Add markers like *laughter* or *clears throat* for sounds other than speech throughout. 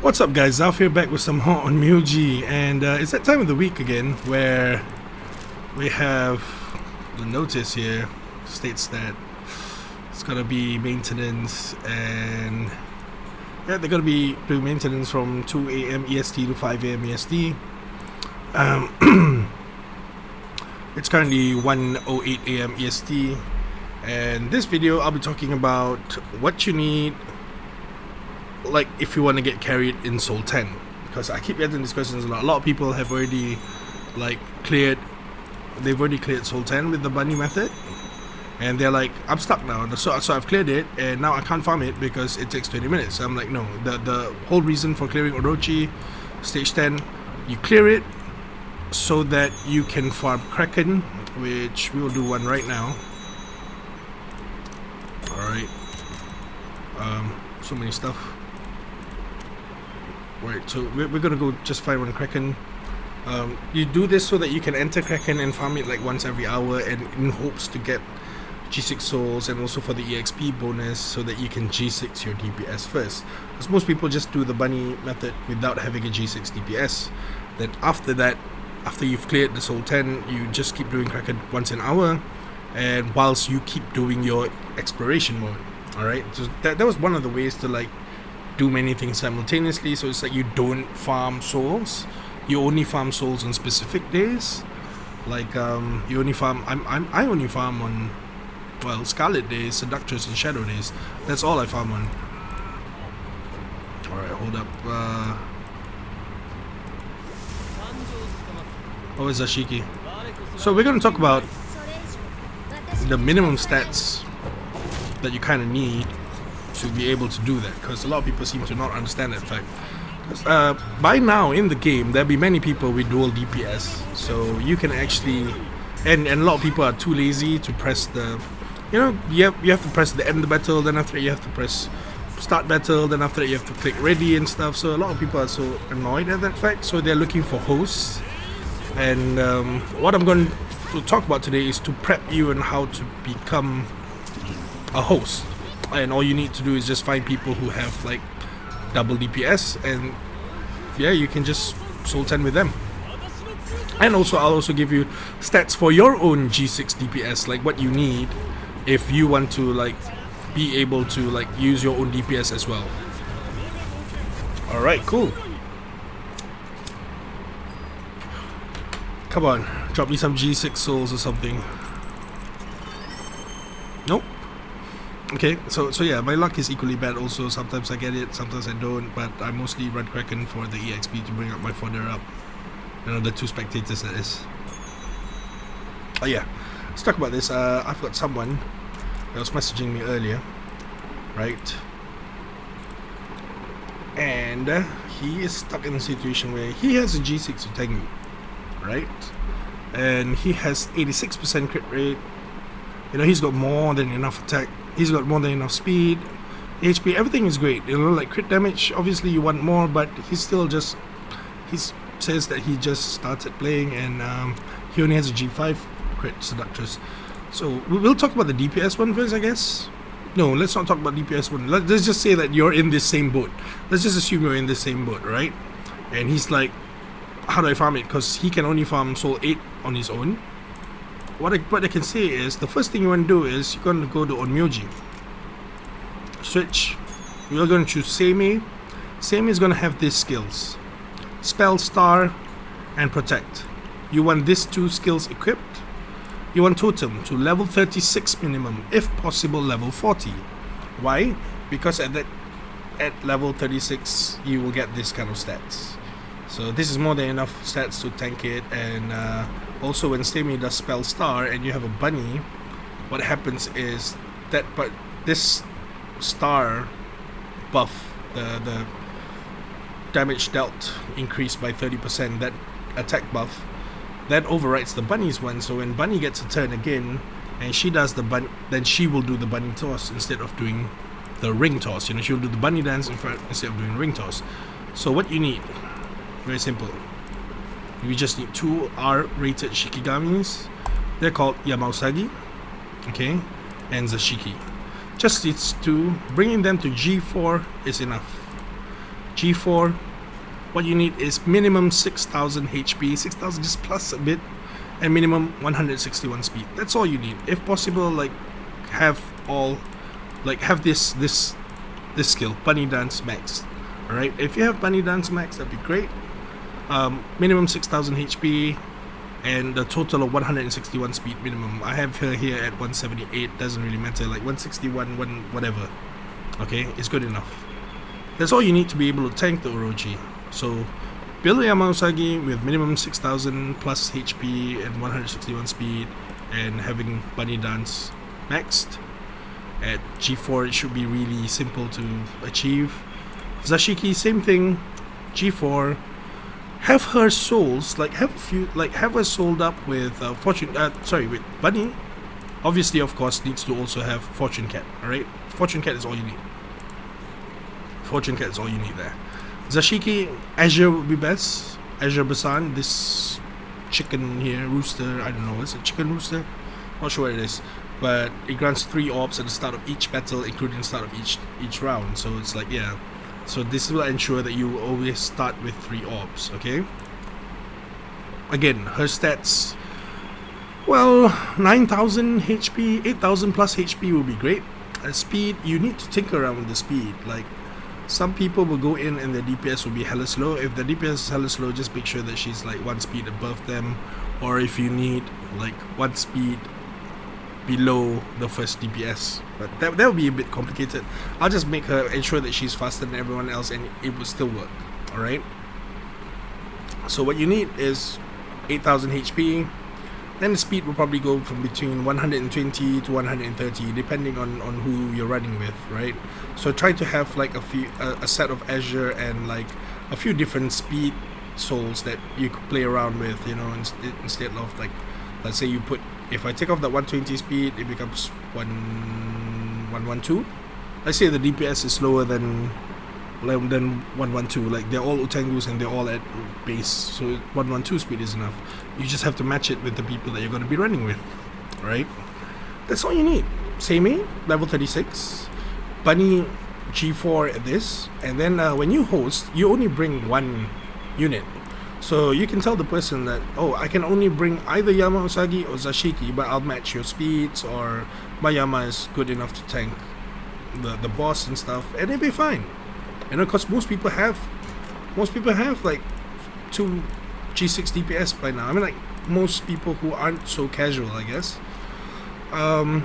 What's up guys, Zaff here back with some more Onmyoji and uh, it's that time of the week again where we have the notice here states that it's gonna be maintenance and yeah they're gonna be doing maintenance from 2 a.m. EST to 5 a.m. EST um, *clears throat* it's currently 1.08 a.m. EST and this video I'll be talking about what you need like if you want to get carried in Soul 10 because I keep getting these questions a lot. A lot of people have already like cleared they've already cleared Soul 10 with the bunny method and they're like I'm stuck now. So, so I've cleared it and now I can't farm it because it takes 20 minutes. So I'm like no the, the whole reason for clearing Orochi stage 10 you clear it so that you can farm Kraken which we will do one right now. Alright um, so many stuff Right, so we're, gonna go just find one Kraken. Um, you do this so that you can enter Kraken and farm it like once every hour and in hopes to get G6 souls and also for the EXP bonus so that you can G6 your DPS first. Because most people just do the bunny method without having a G6 DPS. Then after that, after you've cleared the Soul 10, you just keep doing Kraken once an hour and whilst you keep doing your exploration mode. Alright, so that, that was one of the ways to like do many things simultaneously so it's like you don't farm souls. You only farm souls on specific days. Like um, you only farm I'm, I'm I only farm on well Scarlet days Seductress and Shadow days. That's all I farm on. Alright hold up uh, oh it's Ashiki. So we're gonna talk about the minimum stats that you kind of need to be able to do that because a lot of people seem to not understand that fact. Uh, by now in the game, there'll be many people with dual DPS, so you can actually, and, and a lot of people are too lazy to press the, you know, you have, you have to press the end of the battle, then after that you have to press start battle, then after that you have to click ready and stuff, so a lot of people are so annoyed at that fact, so they're looking for hosts, and um, what I'm going to talk about today is to prep you on how to become a host and all you need to do is just find people who have like double DPS and yeah you can just Soul 10 with them. And also I'll also give you stats for your own G6 DPS like what you need if you want to like be able to like use your own DPS as well. Alright cool. Come on drop me some G6 souls or something. Nope Okay, so so yeah, my luck is equally bad also. Sometimes I get it, sometimes I don't, but I mostly run Kraken for the EXP to bring up my fodder up. You know, the two spectators that is. Oh yeah, let's talk about this. Uh, I've got someone that was messaging me earlier, right? And uh, he is stuck in a situation where he has a G6 Tengu, right? And he has 86% crit rate. You know, he's got more than enough attack He's got more than enough speed, HP, everything is great. You know, like crit damage, obviously you want more, but he's still just. He says that he just started playing and um, he only has a G5 crit seductress. So we'll talk about the DPS one first, I guess. No, let's not talk about DPS one. Let's just say that you're in this same boat. Let's just assume you're in the same boat, right? And he's like, how do I farm it? Because he can only farm Soul 8 on his own what I, what I can say is the first thing you want to do is you're going to go to Onmyoji. Switch. You're going to choose Seimei Seimei is going to have these skills. Spell star and protect. You want these two skills equipped. You want totem to level 36 minimum if possible level 40 why? Because at that at level 36 you will get this kind of stats. So this is more than enough stats to tank it and uh, also when Seimei does spell star and you have a bunny what happens is that but this star buff the the damage dealt increased by 30% that attack buff that overrides the bunny's one. So when bunny gets a turn again and she does the bunny, then she will do the bunny toss instead of doing the ring toss. You know she'll do the bunny dance in front instead of doing ring toss. So what you need very simple we just need two R-rated Shikigamis. They're called Yamausagi, okay, and Zashiki. Just these two, bringing them to G4 is enough. G4, what you need is minimum 6000 HP, 6000 just plus a bit, and minimum 161 speed. That's all you need. If possible, like have all, like have this this this skill, Bunny Dance Max. Alright, if you have Bunny Dance Max, that'd be great. Um, minimum 6000 HP and a total of 161 speed minimum. I have her here at 178, doesn't really matter, like 161, one whatever. Okay, it's good enough. That's all you need to be able to tank the Orochi. So build a Yama Usagi with minimum 6000 plus HP and 161 speed and having Bunny Dance maxed. At G4 it should be really simple to achieve. Zashiki same thing, G4 have her souls like have a few like have her sold up with uh, fortune uh, sorry with bunny obviously of course needs to also have fortune cat all right? Fortune cat is all you need. Fortune cat is all you need there. Zashiki azure would be best. Azure basan this chicken here rooster i don't know is it chicken rooster? Not sure what it is but it grants three orbs at the start of each battle including the start of each each round so it's like yeah so this will ensure that you always start with 3 orbs, okay? Again, her stats, well, 9000 HP, 8000 plus HP will be great. At speed, you need to tinker around with the speed. Like, some people will go in and their DPS will be hella slow. If the DPS is hella slow, just make sure that she's like one speed above them. Or if you need like one speed below the first DPS. But that, that would be a bit complicated. I'll just make her ensure that she's faster than everyone else and it will still work. Alright? So what you need is 8000 HP. Then the speed will probably go from between 120 to 130 depending on, on who you're running with, right? So try to have like a few a, a set of Azure and like a few different speed souls that you could play around with, you know, instead of like let's say you put if I take off that 120 speed it becomes 1 112 let's say the DPS is slower than than 112 like they're all Utengus and they're all at base so 112 speed is enough. You just have to match it with the people that you're going to be running with right? That's all you need. Seimei level 36 Bunny G4 at this and then uh, when you host you only bring one unit so you can tell the person that, oh, I can only bring either Yama Usagi or Zashiki, but I'll match your speeds, or my Yama is good enough to tank the, the boss and stuff, and it'll be fine. And of course, most people have, most people have like two G6 DPS by now. I mean, like most people who aren't so casual, I guess. Um,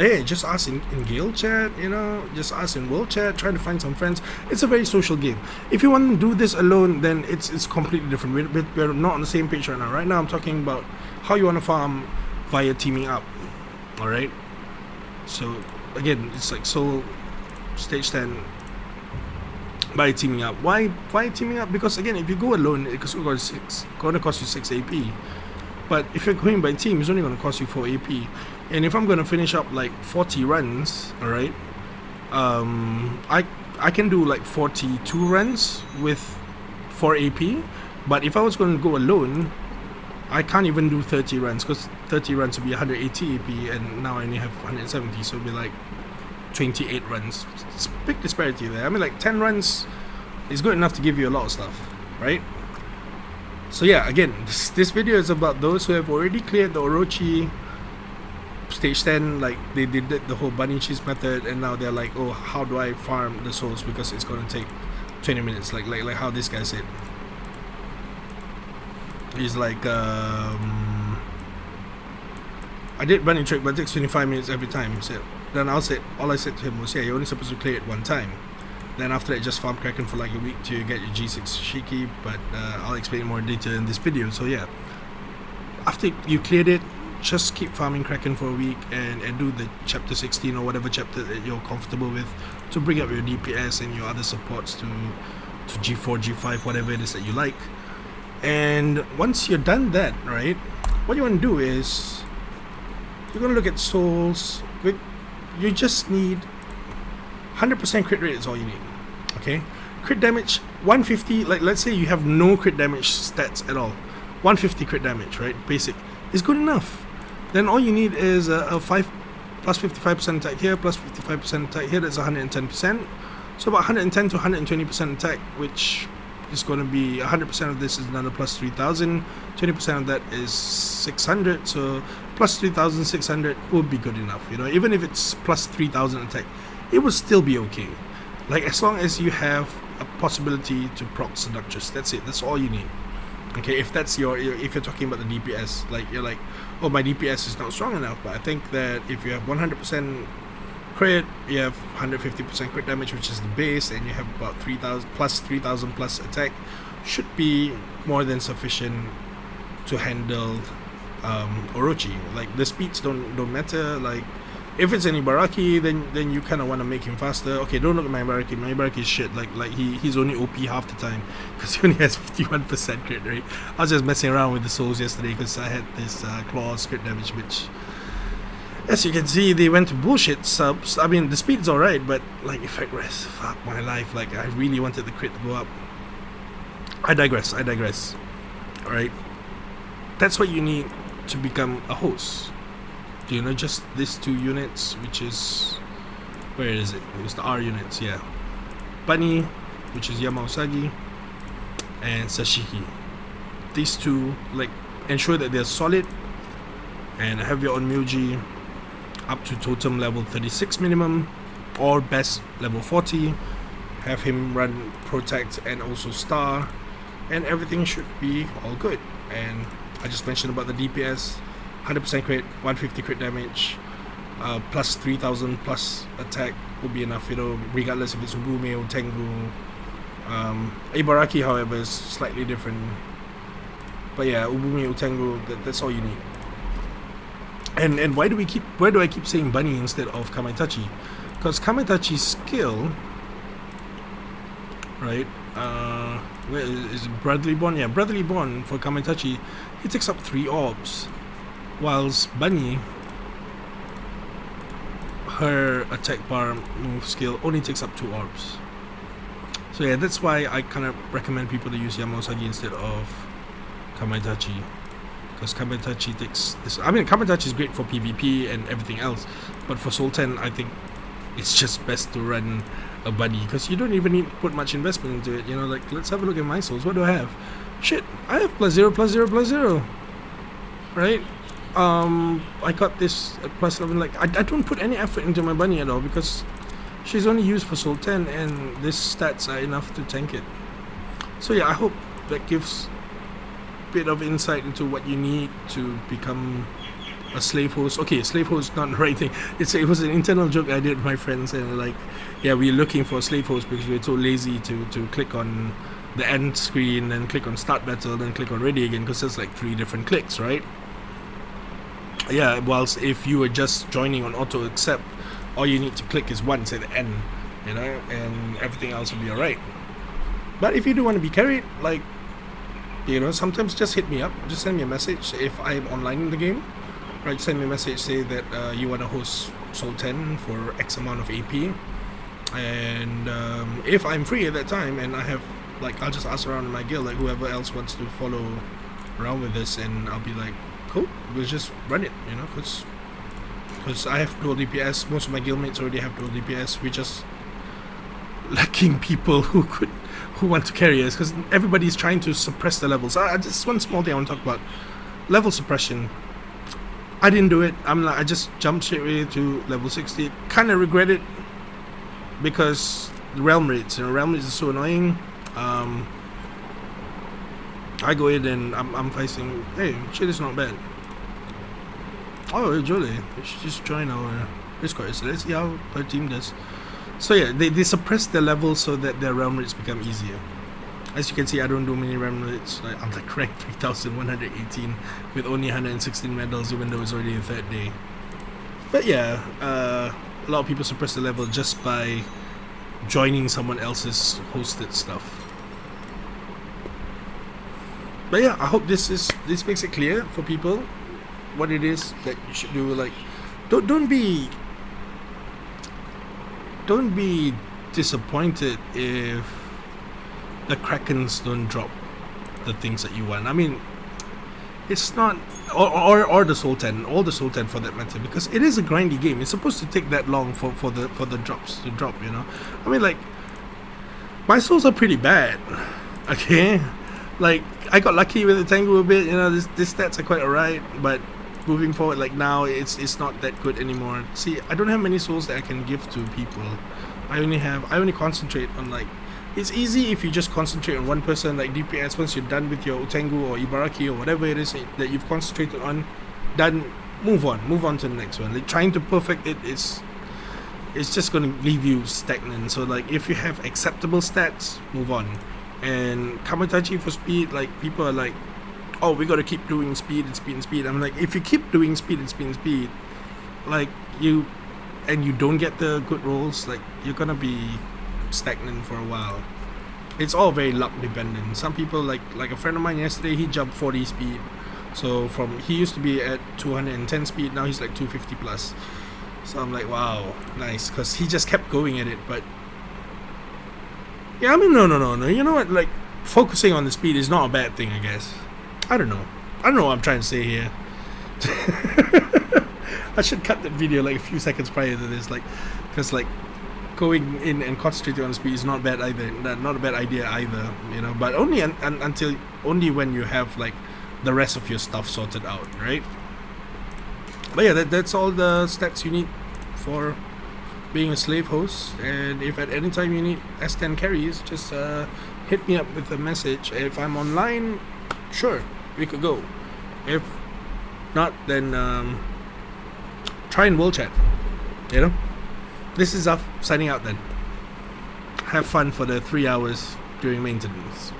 hey, just ask in, in Guild chat, you know, just ask in World chat, trying to find some friends. It's a very social game. If you want to do this alone, then it's it's completely different. We're, we're not on the same page right now. Right now, I'm talking about how you want to farm via teaming up. All right. So again, it's like so stage 10 by teaming up. Why why teaming up? Because again, if you go alone, it's going to cost you six AP. But if you're going by team, it's only going to cost you 4 AP. And if I'm to finish up like 40 runs, alright, um, I, I can do like 42 runs with 4 AP. But if I was to go alone, I can't even do 30 runs because 30 runs would be 180 AP and now I only have 170 so it'd be like 28 runs. It's a big disparity there. I mean like 10 runs is good enough to give you a lot of stuff, right? So yeah, again, this, this video is about those who have already cleared the Orochi stage 10, like they did the whole bunny cheese method and now they're like, oh, how do I farm the souls because it's going to take 20 minutes, like, like, like how this guy said. He's like, um, I did bunny trick, but it takes 25 minutes every time. So then I'll say, all I said to him was, yeah, you're only supposed to clear it one time. Then after that, just farm Kraken for like a week to get your G6 Shiki, but uh, I'll explain more detail in this video. So yeah, after you cleared it, just keep farming Kraken for a week and, and do the chapter 16 or whatever chapter that you're comfortable with to bring up your DPS and your other supports to, to G4, G5, whatever it is that you like. And once you're done that, right, what you want to do is you're going to look at souls. With, You just need 100% crit rate is all you need okay crit damage 150 like let's say you have no crit damage stats at all 150 crit damage right basic is good enough then all you need is a, a 5 plus 55% attack here plus 55% attack here that's 110% So about 110 to 120% attack, which is going to be 100% of this is another plus 3000 20% of that is 600 so plus 3600 would be good enough you know even if it's plus 3000 attack it would still be okay. Like as long as you have a possibility to proc seductress that's it that's all you need. Okay if that's your if you're talking about the dps like you're like oh my dps is not strong enough but i think that if you have 100% crit you have 150% crit damage which is the base and you have about 3000 plus 3000 plus attack should be more than sufficient to handle um, Orochi. Like the speeds don't don't matter. Like if it's an Ibaraki then then you kind of want to make him faster okay don't look at my Ibaraki my Ibaraki is shit like like he, he's only OP half the time because he only has 51% crit rate I was just messing around with the souls yesterday because I had this uh, claws crit damage which as you can see, they went to bullshit subs. I mean, the speed's alright, but like effect rest, fuck my life. Like I really wanted the crit to go up. I digress. I digress. Alright, that's what you need to become a host. You know, just these two units, which is where is it? It was the R units, yeah. Bunny, which is Yamausagi, and Zashiki. These two, like, ensure that they're solid and have your Onmyoji up to totem level 36 minimum or best level 40 have him run protect and also star and everything should be all good and I just mentioned about the DPS 100% crit 150 crit damage uh, plus 3000 plus attack will be enough you know regardless if it's Ubume or Tengu um, Ibaraki however is slightly different but yeah Ubume or that, that's all you need and and why do we keep why do I keep saying bunny instead of Kamaitachi? Because Kamaitachi's skill, right? Uh, where is, is Brotherly Bond? Yeah, Brotherly Bond for Kamaitachi, he takes up three orbs, whilst Bunny, her attack bar move skill only takes up two orbs. So yeah, that's why I kind of recommend people to use Yamausagi instead of Kamaitachi because Kamaitachi takes this. I mean, Kamaitachi is great for PvP and everything else, but for Soul 10, I think it's just best to run a bunny because you don't even need to put much investment into it. You know, like let's have a look at my souls. What do I have? Shit, I have plus zero, plus zero, plus zero. Right? Um, I got this plus eleven. Like I, I don't put any effort into my bunny at all because she's only used for Soul 10, and this stats are enough to tank it. So yeah, I hope that gives a bit of insight into what you need to become a slave host. Okay, slave host not *laughs* the right thing. It's it was an internal joke I did with my friends and like, yeah, we're looking for a slave host because we're so lazy to to click on the end screen and click on start battle, then click on ready again because there's like three different clicks, right? Yeah, whilst if you were just joining on auto accept, all you need to click is once at the end, you know, and everything else will be alright. But if you do want to be carried, like you know sometimes just hit me up just send me a message if i'm online in the game right send me a message say that uh, you want to host Soul 10 for x amount of ap and um, if i'm free at that time and i have like i'll just ask around in my guild like whoever else wants to follow around with this and i'll be like cool we'll just run it you know because because i have dual dps most of my guildmates already have dual dps we just *laughs* lacking people who could who want to carry us because everybody's trying to suppress the levels. Uh, just one small thing I want to talk about: level suppression. I didn't do it. I'm like I just jumped straight away to level 60. Kind of regret it because the realm raids. You know, realm raids are so annoying. Um, I go in and I'm, I'm facing. Hey, shit is not bad. Oh, Julie, you should just join our Discord. So let's see how our team does. So yeah, they, they suppress their levels so that their realm raids become easier. As you can see, I don't do many realm raids. I'm like rank *laughs* 3118 with only 116 medals, even though it's already the third day. But yeah, uh, a lot of people suppress the level just by joining someone else's hosted stuff. But yeah, I hope this is this makes it clear for people what it is that you should do. Like, don't don't be don't be disappointed if the Krakens don't drop the things that you want. I mean, it's not, or, or, or the Soul 10, all the Soul 10 for that matter, because it is a grindy game. It's supposed to take that long for, for the for the drops to drop. You know, I mean, like my souls are pretty bad. *laughs* Okay, like I got lucky with the Tengu a bit. You know, this this stats are quite alright, but moving forward, like now, it's it's not that good anymore. See, I don't have many souls that I can give to people. I only have I only concentrate on like. It's easy if you just concentrate on one person, like DPS. Once you're done with your Utengu or Ibaraki or whatever it is that you've concentrated on, done. Move on, move on to the next one. Like trying to perfect it is it's just going to leave you stagnant. So like if you have acceptable stats, move on. And Kamaitachi for speed, like people are like, oh, we got to keep doing speed and speed and speed. I'm like, if you keep doing speed and speed and speed, like you, and you don't get the good rolls, like you're gonna be stagnant for a while. It's all very luck dependent. Some people like like a friend of mine yesterday, he jumped 40 speed. So from he used to be at 210 speed, now he's like 250 plus. So I'm like, wow, nice, because he just kept going at it. But yeah, I mean, no, no, no, no. You know what? Like focusing on the speed is not a bad thing, I guess. I don't know. I don't know what I'm trying to say here. *laughs* I should cut that video like a few seconds prior to this, like, because like going in and concentrating on the speed is not bad either. Not a bad idea either, you know. But only un- un- until only when you have like the rest of your stuff sorted out, right? But yeah, that, that's all the stats you need for being a slave host. And if at any time you need S10 carries, just uh, hit me up with a message. If I'm online, sure, we could go. If not, then um, try and world chat. You know? This is us signing out then. Have fun for the three hours during maintenance.